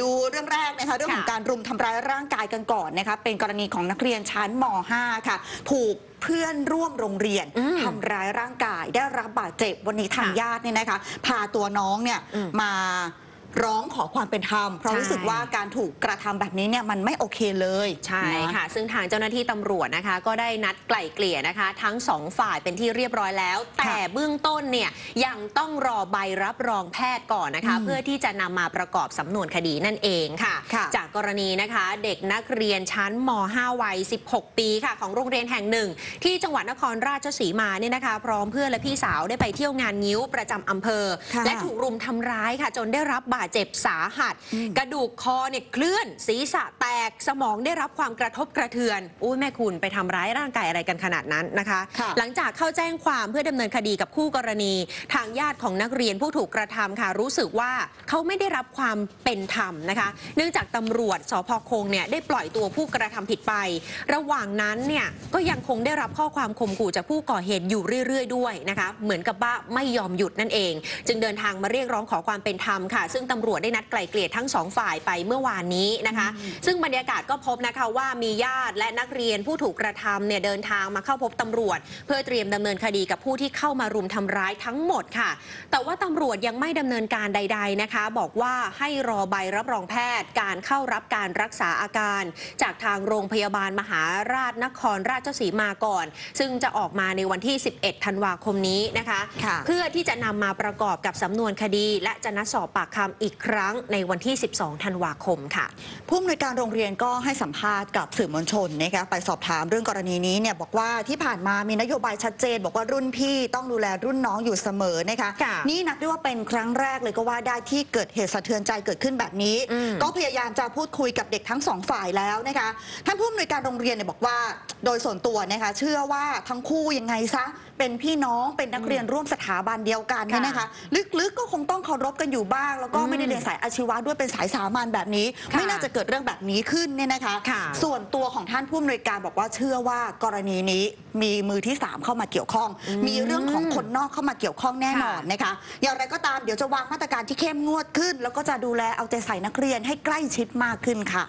ดูเรื่องแรกนะคะเรื่องของค่ะการรุมทำร้ายร่างกายกันก่อนนะคะเป็นกรณีของนักเรียนชั้นม .5 ค่ะ ถูกเพื่อนร่วมโรงเรียนอืมทำร้ายร่างกายได้รับบาดเจ็บวันนี้ทางค่ะญาติเนี่ยนะคะ พาตัวน้องเนี่ยอืมมา ร้องขอความเป็นธรรม เพราะใช่รู้สึกว่าการถูกกระทำแบบนี้เนี่ยมันไม่โอเคเลยใช่นค่ะ ซึ่งทางเจ้าหน้าที่ตำรวจนะคะ ก็ได้นัดไกล่เกลี่ยนะคะ ทั้งสองฝ่ายเป็นที่เรียบร้อยแล้ว แต่เบื้องต้นเนี่ยยังต้องรอใบรับรองแพทย์ก่อนนะคะอืมเพื่อที่จะนำมาประกอบสำนวนคดีนั่นเองค่ะค่ะ จากกรณีนะคะเด็กนักเรียนชั้นม .5 วัย 16 ปีค่ะ ของโรงเรียนแห่งหนึ่ง ที่จังหวัดนครราชสีมาเนี่ยนะคะ พร้อมเพื่อนและพี่สาวได้ไปเที่ยวงานงิ้วประจำอำเภอค่ะและถูกรุมทำร้ายค่ะ จนได้รับบาดเจ็บสาหัสอืมกระดูกคอเนี่ยเคลื่อน ศีรษะแตกสมองได้รับความกระทบกระเทือนอุ้ยแม่คุณไปทำร้ายร่างกายอะไรกันขนาดนั้นนะคะค่ะหลังจากเข้าแจ้งความเพื่อดำเนินคดีกับคู่กรณี ทางญาติของนักเรียนผู้ถูกกระทำค่ะรู้สึกว่าเขาไม่ได้รับความเป็นธรรมนะคะ เนื่องจากตำรวจสพคงเนี่ยได้ปล่อยตัวผู้กระทำผิดไป ระหว่างนั้นเนี่ยก็ยังคงได้รับข้อความข่มขู่จากผู้ก่อเหตุอยู่เรื่อย ๆ ด้วยนะคะ เหมือนกับว่าไม่ยอมหยุดนั่นเอง จึงเดินทางมาเรียกร้องขอความเป็นธรรมค่ะ ซึ่งตำรวจได้นัดไกล่เกลี่ยทั้งสองฝ่ายไปเมื่อวานนี้นะคะ ซึ่งบรรยากาศก็พบนะคะว่ามีญาติและนักเรียนผู้ถูกกระทำเนี่ยเดินทางมาเข้าพบตำรวจ เพื่อเตรียมดำเนินคดีกับผู้ที่เข้ามารุมทำร้ายทั้งหมดค่ะ แต่ว่าตำรวจยังไม่ดำเนินการใด ๆนะคะ บอกว่าให้รอใบรับรองแพทย์ การเข้ารับการรักษาอาการ จากทางโรงพยาบาลมหาราชนครราชสีมาก่อน ซึ่งจะออกมาในวันที่ 11 ธันวาคมนี้นะคะค่ะเพื่อที่จะนำมาประกอบกับสำนวนคดี และจะนัดสอบปากคำอีกครั้งในวันที่ 12 ธันวาคมค่ะ ผู้อำนวยการโรงเรียนก็ให้สัมภาษณ์กับสื่อมวลชนนะคะไปสอบถามเรื่องกรณีนี้เนี่ยบอกว่าที่ผ่านมามีนโยบายชัดเจน บอกว่ารุ่นพี่ต้องดูแลรุ่นน้องอยู่เสมอนะคะค่ะนี่นับได้ว่าเป็นครั้งแรกเลยก็ว่าได้ที่เกิดเหตุสะเทือนใจเกิดขึ้นแบบนี้ อืม ก็พยายามจะพูดคุยกับเด็กทั้งสองฝ่ายแล้วนะคะท่านผู้อำนวยการโรงเรียนเนี่ยบอกว่า โดยส่วนตัวนะคะเชื่อว่าทั้งคู่ยังไงซะเป็นพี่น้องเป็นนักเรียนร่วมสถาบันเดียวกันเนี่ยนะคะ ลึกๆก็คงต้องเคารพกันอยู่บ้าง แล้วก็ไม่ได้เรียนสายอาชีวะด้วยเป็นสายสามัญแบบนี้ค่ะไม่น่าจะเกิดเรื่องแบบนี้ขึ้นเนี่ยนะคะค่ะส่วนตัวของท่านผู้อำนวยการบอกว่าเชื่อว่ากรณีนี้มีมือที่ 3 เข้ามาเกี่ยวข้องอืมมีเรื่องของคนนอกเข้ามาเกี่ยวข้องแน่นอนนะคะ อย่างไรก็ตามเดี๋ยวจะวางมาตรการที่เข้มงวดขึ้น แล้วก็จะดูแลเอาใจใส่นักเรียนให้ใกล้ชิดมากขึ้นค่ะ